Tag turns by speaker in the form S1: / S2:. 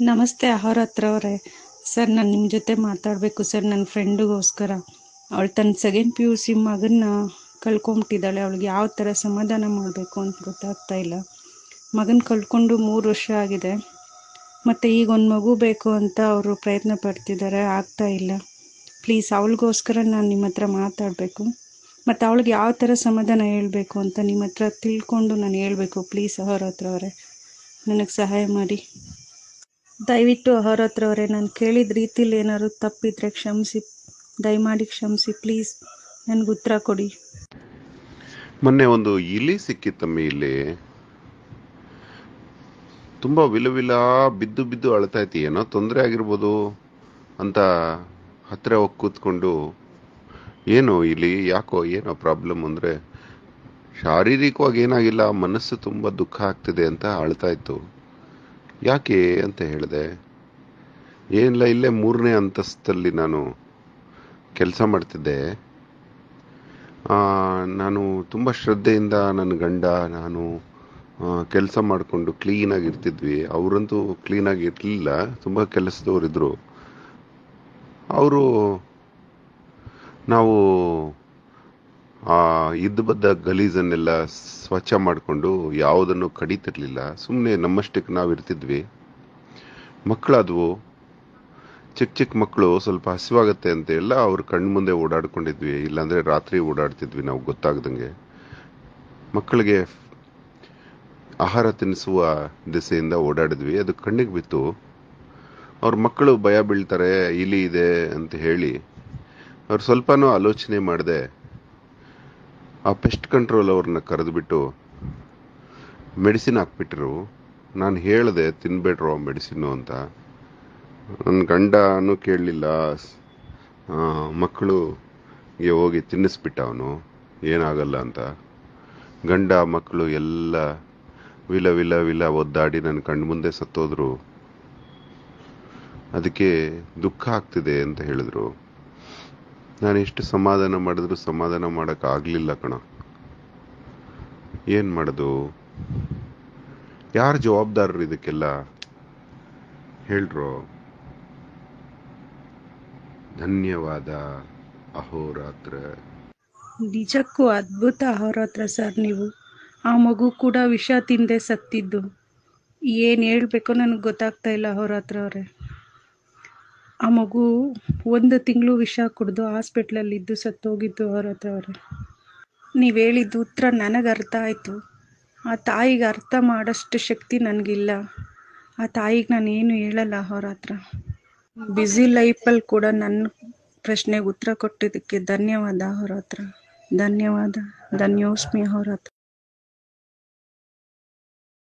S1: ನಮಸ್ತೆ ಆಹಾರ ಹತ್ರ ಅವರೇ. ಸರ್, ನಾನು ನಿಮ್ಮ ಜೊತೆ ಮಾತಾಡಬೇಕು ಸರ್. ನನ್ನ ಫ್ರೆಂಡಿಗೋಸ್ಕರ. ಅವಳು ತನ್ನ ಸೆಕೆಂಡ್ ಪಿ ಯು ಸಿ ಮಗನ್ನ ಕಳ್ಕೊಂಬಿಟ್ಟಿದ್ದಾಳೆ. ಅವಳಿಗೆ ಯಾವ ಥರ ಸಮಾಧಾನ ಮಾಡಬೇಕು ಅಂತ ಗೊತ್ತಾಗ್ತಾ ಇಲ್ಲ. ಮಗನ ಕಳ್ಕೊಂಡು ಮೂರು ವರ್ಷ ಆಗಿದೆ. ಮತ್ತು ಈಗ ಒಂದು ಮಗು ಬೇಕು ಅಂತ ಅವರು ಪ್ರಯತ್ನ ಪಡ್ತಿದ್ದಾರೆ ಆಗ್ತಾ ಇಲ್ಲ. ಪ್ಲೀಸ್, ಅವಳಿಗೋಸ್ಕರ ನಾನು ನಿಮ್ಮ ಹತ್ರ ಮಾತಾಡಬೇಕು. ಮತ್ತು ಅವಳಿಗೆ ಯಾವ ಥರ ಸಮಾಧಾನ ಹೇಳಬೇಕು ಅಂತ ನಿಮ್ಮ ಹತ್ರ ತಿಳ್ಕೊಂಡು ನಾನು ಹೇಳಬೇಕು. ಪ್ಲೀಸ್ ಅವರ ಹತ್ರ ಅವರೇ. ನನಗೆ ಸಹಾಯ ಮಾಡಿ. ದಯವಿಟ್ಟು ಅವರತ್ರವರೇ ನಾನು ಕೇಳಿದ ರೀತಿಲಿ ಏನಾದ್ರು ತಪ್ಪಿದ್ರೆ ಕ್ಷಮಿಸಿ, ದಯಮಾಡಿ ಕ್ಷಮಿಸಿ, ಪ್ಲೀಸ್ ನನಗೆ ಉತ್ತರ ಕೊಡಿ.
S2: ಮೊನ್ನೆ ಒಂದು ಇಲಿ ಸಿಕ್ಕಿತ್ತಮ್ಮ ಇಲ್ಲಿ. ತುಂಬಾ ವಿಲವಿಲ ಬಿದ್ದು ಬಿದ್ದು ಅಳ್ತಾ ಏನೋ ತೊಂದರೆ ಆಗಿರ್ಬೋದು ಅಂತ ಹತ್ರ ಹೋಗಿ ಕೂತ್ಕೊಂಡು, ಏನು ಇಲ್ಲಿ ಯಾಕೋ ಏನೋ ಪ್ರಾಬ್ಲಮ್ ಅಂದ್ರೆ ಶಾರೀರಿಕವಾಗಿ ಏನಾಗಿಲ್ಲ, ಮನಸ್ಸು ತುಂಬಾ ದುಃಖ ಆಗ್ತಿದೆ ಅಂತ ಅಳ್ತಾ ಇತ್ತು. ಯಾಕೆ ಅಂತ ಹೇಳಿದೆ? ಏನಿಲ್ಲ, ಇಲ್ಲೇ ಮೂರನೇ ಅಂತಸ್ತಲ್ಲಿ ನಾನು ಕೆಲಸ ಮಾಡ್ತಿದ್ದೆ. ನಾನು ತುಂಬ ಶ್ರದ್ಧೆಯಿಂದ ನನ್ನ ಗಂಡ, ನಾನು ಕೆಲಸ ಮಾಡಿಕೊಂಡು ಕ್ಲೀನಾಗಿ ಇರ್ತಿದ್ವಿ. ಅವರಂತೂ ಕ್ಲೀನಾಗಿ ಇರಲಿಲ್ಲ. ತುಂಬ ಕೆಲಸದವರಿದ್ದರು ಅವರು, ನಾವು ಆ ಇದ್ದ ಬದ್ದ ಗಲೀಜನ್ನೆಲ್ಲ ಸ್ವಚ್ಛ ಮಾಡಿಕೊಂಡು ಯಾವುದನ್ನು ಕಡಿತಿರಲಿಲ್ಲ. ಸುಮ್ಮನೆ ನಮ್ಮಷ್ಟಕ್ಕೆ ನಾವು ಇರ್ತಿದ್ವಿ ಮಕ್ಕಳಾದವು. ಚಿಕ್ಕ ಚಿಕ್ಕ ಮಕ್ಕಳು ಸ್ವಲ್ಪ ಹಸಿವಾಗತ್ತೆ ಅಂತ ಎಲ್ಲ ಅವ್ರ ಕಣ್ಣು ಮುಂದೆ ಓಡಾಡ್ಕೊಂಡಿದ್ವಿ. ಇಲ್ಲಾಂದರೆ ರಾತ್ರಿ ಓಡಾಡ್ತಿದ್ವಿ ನಾವು ಗೊತ್ತಾಗ್ದಂಗೆ. ಮಕ್ಕಳಿಗೆ ಆಹಾರ ತಿನ್ನಿಸುವ ದಿಸೆಯಿಂದ ಓಡಾಡಿದ್ವಿ. ಅದು ಕಣ್ಣಿಗೆ ಬಿತ್ತು. ಅವ್ರ ಮಕ್ಕಳು ಭಯ ಬೀಳ್ತಾರೆ, ಇಲಿ ಇದೆ ಅಂತ ಹೇಳಿ. ಅವ್ರು ಸ್ವಲ್ಪನೂ ಆಲೋಚನೆ ಮಾಡದೆ ಆ ಪೆಸ್ಟ್ ಕಂಟ್ರೋಲ್ ಅವ್ರನ್ನ ಕರೆದುಬಿಟ್ಟು ಮೆಡಿಸಿನ್ ಹಾಕ್ಬಿಟ್ರು. ನಾನು ಹೇಳಿದೆ, ತಿನ್ಬೇಡ್ರೋ ಮೆಡಿಸಿನ್ನು ಅಂತ. ನನ್ನ ಗಂಡನೂ ಕೇಳಲಿಲ್ಲ. ಮಕ್ಕಳುಗೆ ಹೋಗಿ ತಿನ್ನಿಸ್ಬಿಟ್ಟ ಅವನು. ಏನಾಗಲ್ಲ ಅಂತ. ಗಂಡ ಮಕ್ಕಳು ಎಲ್ಲ ವಿಲ ವಿಲ ವಿಲ ಒದ್ದಾಡಿ ನನ್ನ ಕಣ್ಣು ಮುಂದೆ ಸತ್ತೋದ್ರು. ಅದಕ್ಕೆ ದುಃಖ ಆಗ್ತಿದೆ ಅಂತ ಹೇಳಿದ್ರು. ನಾನು ಎಷ್ಟು ಸಮಾಧಾನ ಮಾಡಿದ್ರು ಸಮಾಧಾನ ಮಾಡೋಕ್ಕಾಗಲಿಲ್ಲ ಕಣ. ಏನು ಮಾಡೋದು? ಯಾರು ಜವಾಬ್ದಾರರು ಇದಕ್ಕೆಲ್ಲ? ಹೇಳ್ರು. ಧನ್ಯವಾದ, ಅಹೋರಾತ್ರ.
S1: ನಿಜಕ್ಕೂ ಅದ್ಭುತ ಅಹೋರಾತ್ರ ಸರ್ ನೀವು. ಆ ಮಗು ಕೂಡ ವಿಷ ತಿಂದೆ ಸತ್ತಿದ್ದು. ಏನು ಹೇಳಬೇಕೋ ನನಗೆ ಗೊತ್ತಾಗ್ತಾ ಇಲ್ಲ ಅಹೋರಾತ್ರ ಅವರೇ. ಆ ಮಗು ಒಂದು ತಿಂಗಳು ವಿಷ ಕುಡಿದು ಹಾಸ್ಪಿಟ್ಲಲ್ಲಿ ಇದ್ದು ಸತ್ತೋಗಿದ್ದು ಅವ್ರ ಹತ್ರ ಅವರು. ನೀವು ಹೇಳಿದ್ದು ಉತ್ತರ ನನಗೆ ಅರ್ಥ ಆಯಿತು. ಆ ತಾಯಿಗೆ ಅರ್ಥ ಮಾಡೋಷ್ಟು ಶಕ್ತಿ ನನಗಿಲ್ಲ. ಆ ತಾಯಿಗೆ ನಾನು ಏನು ಹೇಳಲ್ಲ ಅವ್ರ ಹತ್ರ. ಬ್ಯುಸಿ ಲೈಫಲ್ಲಿ ಕೂಡ ನನ್ನ ಪ್ರಶ್ನೆಗೆ ಉತ್ತರ ಕೊಟ್ಟಿದ್ದಕ್ಕೆ ಧನ್ಯವಾದ ಅವ್ರ ಹತ್ರ. ಧನ್ಯವಾದ. ಧನ್ಯೋಸ್ಮಿ ಅವ್ರ ಹತ್ರ.